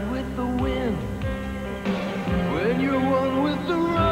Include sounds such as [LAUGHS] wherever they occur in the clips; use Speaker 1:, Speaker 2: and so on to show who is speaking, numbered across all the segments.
Speaker 1: with the wind. When you're one with the road,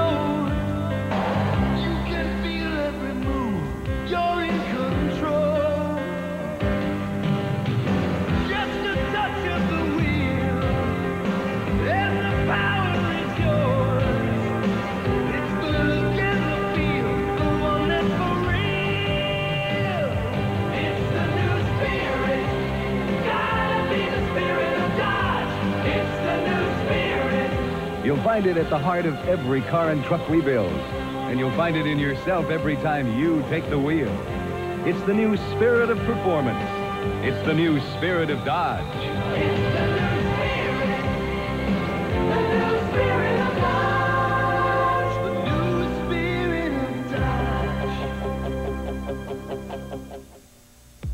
Speaker 2: find it at the heart of every car and truck we build. And you'll find it in yourself every time you take the wheel. It's the new spirit of performance. It's the new spirit of Dodge.
Speaker 1: It's the new spirit. The new spirit of Dodge. The new spirit of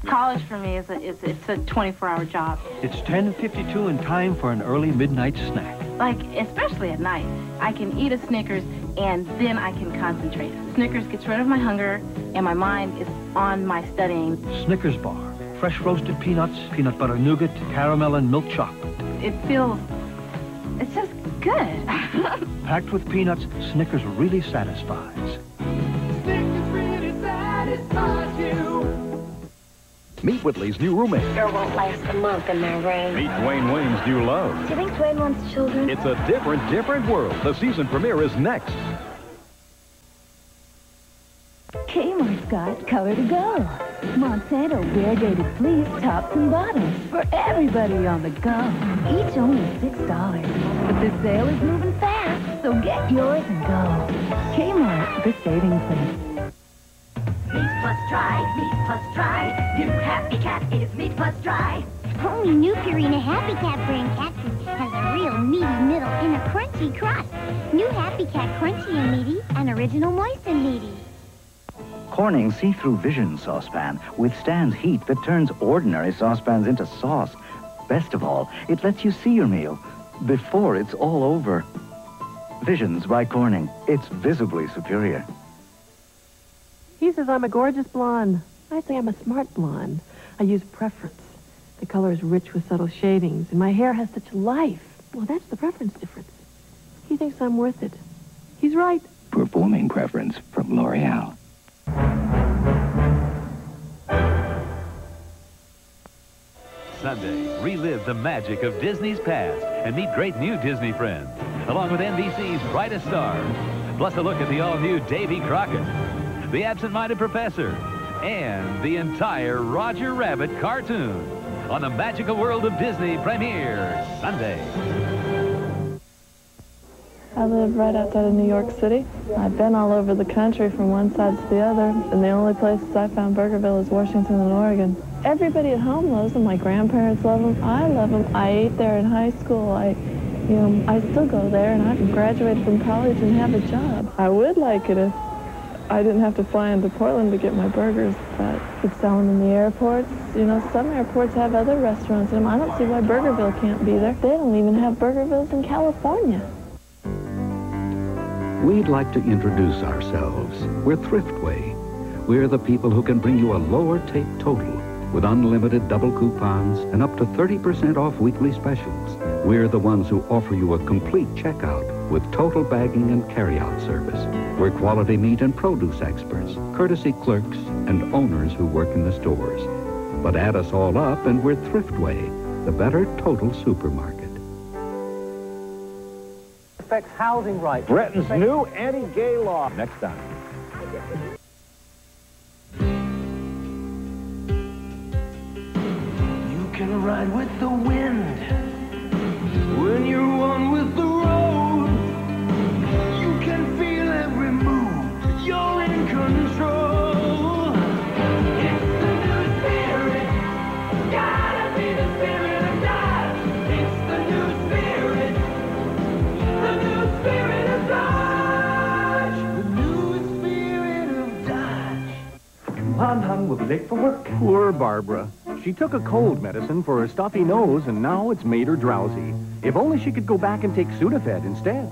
Speaker 1: Dodge.
Speaker 3: College for me is a, is it's a 24-hour job.
Speaker 4: It's 10.52 and time for an early midnight snack.
Speaker 3: Like, especially at night, I can eat a Snickers and then I can concentrate. Snickers gets rid of my hunger and my mind is on my studying.
Speaker 4: Snickers bar, fresh roasted peanuts, peanut butter nougat, caramel and milk chocolate.
Speaker 3: It feels, it's just good. [LAUGHS]
Speaker 4: Packed with peanuts, Snickers really satisfies.
Speaker 2: Meet Whitley's new roommate.
Speaker 5: Girl won't last a month in my room.
Speaker 2: Meet Dwayne Wayne's new love.
Speaker 5: Do you think Dwayne wants children?
Speaker 2: It's a different, different world. The season premiere is next.
Speaker 6: Kmart's got color to go. Monsanto variegated fleece tops and bottoms for everybody on the go. Each only $6. But this sale is moving fast, so get yours and go. Kmart, the savings place.
Speaker 7: Meat plus dry, meat plus dry. New Happy Cat is meat plus dry.
Speaker 8: Only new Purina Happy Cat brand cat food has a real meaty middle and a crunchy crust. New Happy Cat Crunchy and Meaty and Original Moist and Meaty.
Speaker 9: Corning see-through Vision saucepan withstands heat that turns ordinary saucepans into sauce. Best of all, it lets you see your meal before it's all over. Visions by Corning. It's visibly superior.
Speaker 10: He says I'm a gorgeous blonde. I say I'm a smart blonde. I use preference. The color is rich with subtle shavings, and my hair has such life. Well, that's the preference difference. He thinks I'm worth it. He's right.
Speaker 9: Performing preference from L'Oreal.
Speaker 11: Sunday, relive the magic of Disney's past and meet great new Disney friends, along with NBC's brightest stars. Plus a look at the all-new Davy Crockett, the absent-minded professor, and the entire Roger Rabbit cartoon on the magical world of Disney premiere Sunday.
Speaker 12: I live right outside of New York City. I've been all over the country from one side to the other, and the only places I found Burgerville is Washington and Oregon. Everybody at home loves them. My grandparents love them. I love them. I ate there in high school. I, you know, I still go there, and I graduated from college and have a job. I would like it if I didn't have to fly into Portland to get my burgers, but could sell them in the airports. You know, some airports have other restaurants in them. I don't see why Burgerville can't be there. They don't even have Burgervilles in California.
Speaker 13: We'd like to introduce ourselves. We're Thriftway. We're the people who can bring you a lower take total with unlimited double coupons and up to 30% off weekly specials. We're the ones who offer you a complete checkout with total bagging and carryout service. We're quality meat and produce experts, courtesy clerks, and owners who work in the stores. But add us all up and we're Thriftway, the better total supermarket.
Speaker 4: Affects housing rights.
Speaker 2: Breton's new anti-gay law. Next time.
Speaker 1: You can ride with the wind Dodge.
Speaker 4: Han Han will be late for work. Poor Barbara. She took a cold medicine for her stuffy nose, and now it's made her drowsy. If only she could go back and take Sudafed instead.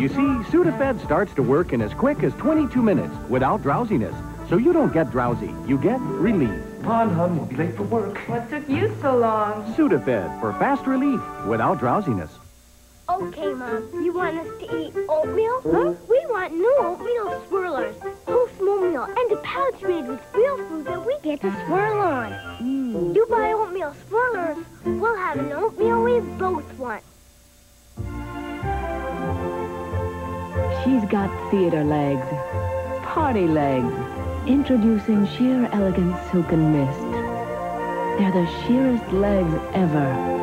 Speaker 4: You see, Sudafed starts to work in as quick as 22 minutes without drowsiness. So you don't get drowsy. You get relief.
Speaker 14: Come on, hon. We'll be late for work.
Speaker 10: What took you so long?
Speaker 4: Sudafed for fast relief without drowsiness.
Speaker 8: Oh, okay, Mom. You want us to eat oatmeal? Huh? We want new oatmeal swirlers. Post oatmeal and a pouch made with real food that we get to swirl on. Mm. You buy oatmeal swirlers, we'll have an oatmeal we both want.
Speaker 6: She's got theater legs, party legs. Introducing sheer elegance silken mist. They're the sheerest legs ever.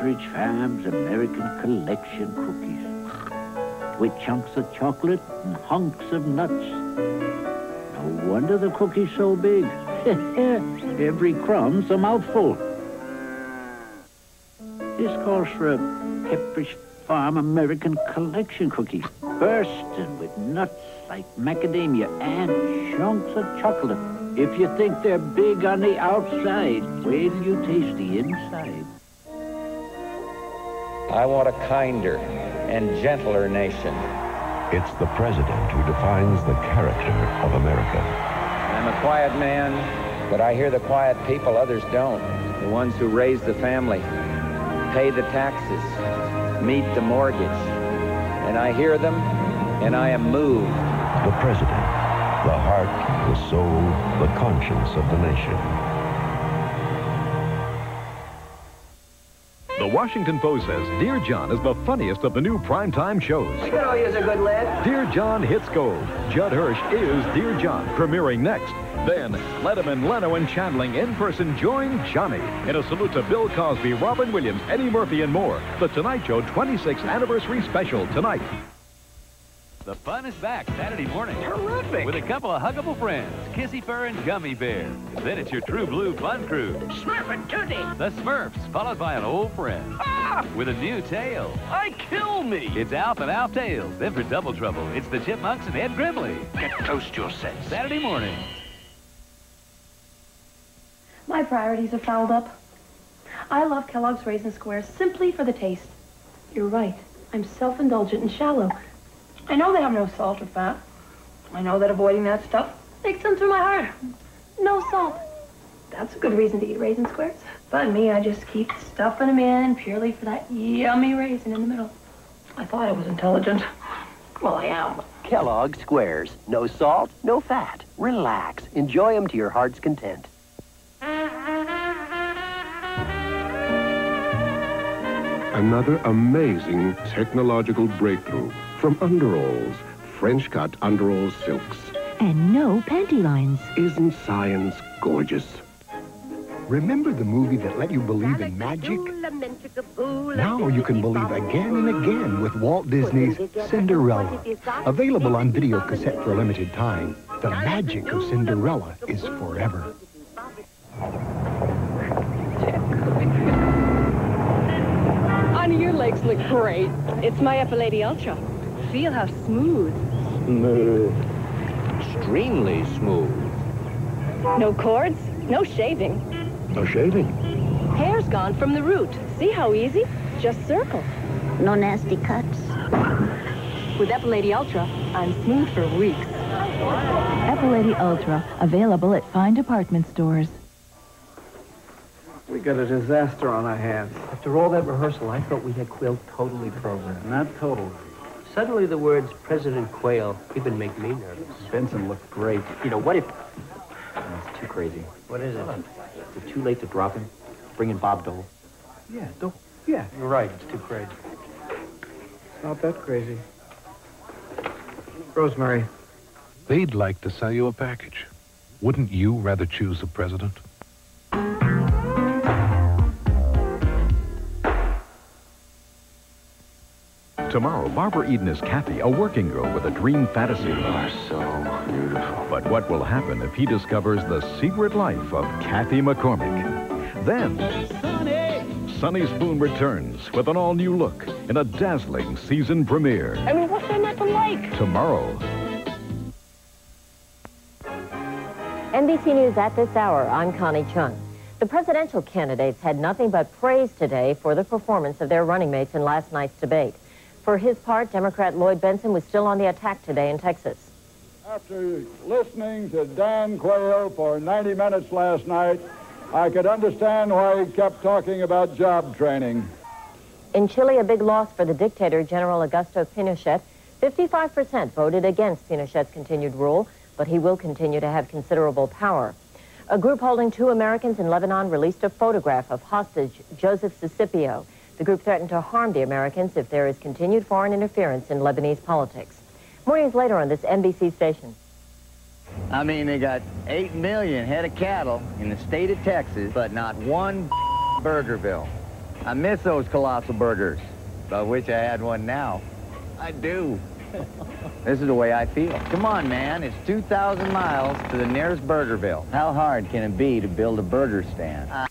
Speaker 15: Pepperidge Farm's American Collection cookies. With chunks of chocolate and hunks of nuts. No wonder the cookie's so big. [LAUGHS] Every crumb's a mouthful. This calls for a Pepperidge Farm American Collection cookie. Bursting with nuts like macadamia and chunks of chocolate. If you think they're big on the outside, wait till you taste the inside.
Speaker 16: I want a kinder and gentler nation.
Speaker 17: It's the president who defines the character of America.
Speaker 16: I'm a quiet man, but I hear the quiet people others don't. The ones who raise the family, pay the taxes, meet the mortgage. And I hear them, and I am moved.
Speaker 17: The president, the heart, the soul, the conscience of the nation.
Speaker 2: The Washington Post says Dear John is the funniest of the new primetime shows.
Speaker 18: We could all use a good lad.
Speaker 2: Dear John hits gold. Judd Hirsch is Dear John, premiering next. Then, Letterman, Leno, and Shandling in person join Johnny in a salute to Bill Cosby, Robin Williams, Eddie Murphy, and more. The Tonight Show 26th Anniversary Special tonight.
Speaker 11: The fun is back Saturday morning.
Speaker 18: Terrific.
Speaker 11: With a couple of huggable friends, Kissyfur and Gummy Bear. Then it's your True Blue Fun Crew.
Speaker 18: Smurf and Tootie.
Speaker 11: The Smurfs, followed by an old friend.
Speaker 18: Ah!
Speaker 11: With a new tale.
Speaker 18: I kill me.
Speaker 11: It's Alf and Alf Tales. Then for Double Trouble, it's the Chipmunks and Ed Grimley.
Speaker 18: Get close to your sense.
Speaker 11: Saturday morning.
Speaker 19: My priorities are fouled up. I love Kellogg's Raisin Squares simply for the taste. You're right. I'm self-indulgent and shallow. I know they have no salt or fat. I know that avoiding that stuff makes them through my heart. No salt. That's a good reason to eat Raisin Squares. But me, I just keep stuffing them in purely for that yummy raisin in the middle. I thought I was intelligent. Well, I am.
Speaker 20: Kellogg Squares. No salt, no fat. Relax. Enjoy them to your heart's content.
Speaker 21: Another amazing technological breakthrough from Underalls, French cut Underalls silks.
Speaker 6: And no panty lines.
Speaker 21: Isn't science gorgeous?
Speaker 22: Remember the movie that let you believe in magic? Now you can believe again and again with Walt Disney's Cinderella. Available on video cassette for a limited time, the magic of Cinderella is forever.
Speaker 10: Honey, your legs look great. It's my Epilady Ultra. Feel how smooth.
Speaker 16: Smooth. Extremely smooth.
Speaker 10: No cords, no shaving.
Speaker 22: No shaving.
Speaker 10: Hair's gone from the root. See how easy? Just circle.
Speaker 8: No nasty cuts.
Speaker 10: With Epilady Ultra, I'm smooth for weeks.
Speaker 6: Epilady Ultra, available at fine department stores.
Speaker 14: We got a disaster on our hands. After all that rehearsal, I thought we had Quayle totally programmed.
Speaker 9: Not totally.
Speaker 14: Suddenly the words President Quayle even make me nervous.
Speaker 9: Bentsen looked great.
Speaker 14: You know, what if...
Speaker 9: It's too crazy.
Speaker 14: What is it? Is it too late to drop him? Bring in Bob Dole?
Speaker 9: Yeah, don't. Yeah,
Speaker 14: You're right, it's too crazy.
Speaker 9: it's not that crazy. Rosemary.
Speaker 17: They'd like to sell you a package. Wouldn't you rather choose the president?
Speaker 2: Tomorrow, Barbara Eden is Kathy, a working girl with a dream fantasy. You
Speaker 21: are so beautiful.
Speaker 2: But what will happen if he discovers the secret life of Kathy McCormick? Then, Sonny Spoon returns with an all-new look in a dazzling season premiere.
Speaker 10: I mean, what's there not to like?
Speaker 2: Tomorrow,
Speaker 23: NBC News at this hour. I'm Connie Chung.
Speaker 24: The presidential candidates had nothing but praise today for the performance of their running mates in last night's debate. For his part, Democrat Lloyd Bentsen was still on the attack today in Texas.
Speaker 25: After listening to Dan Quayle for 90 minutes last night, I could understand why he kept talking about job training.
Speaker 24: In Chile, a big loss for the dictator, General Augusto Pinochet. 55% voted against Pinochet's continued rule, but he will continue to have considerable power. A group holding two Americans in Lebanon released a photograph of hostage Joseph Cicippio. The group threatened to harm the Americans if there is continued foreign interference in Lebanese politics. Mornings later on this NBC station.
Speaker 23: I mean, they got 8 million head of cattle in the state of Texas, but not one [LAUGHS] Burgerville. I miss those colossal burgers. I wish I had one now. I do. [LAUGHS] this is the way I feel. Come on, man. It's 2,000 miles to the nearest Burgerville. How hard can it be to build a burger stand?